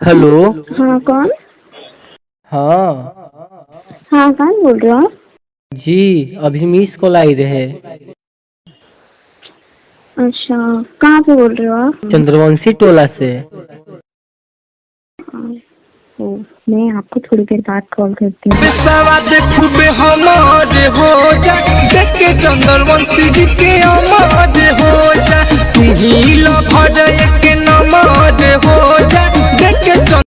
Hello. हाँ कौन? हाँ। हाँ कौन बोल रहे हो जी अभी मिस कॉल आई रहे अच्छा कहाँ से बोल रहे हो आप? चंद्रवंशी टोला से। ओ, मैं आपको थोड़ी देर बाद कॉल करती हूँ। चंद्रवंशी जी के हमारे हो जा तू ही लो भर एक